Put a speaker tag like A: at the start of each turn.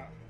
A: out.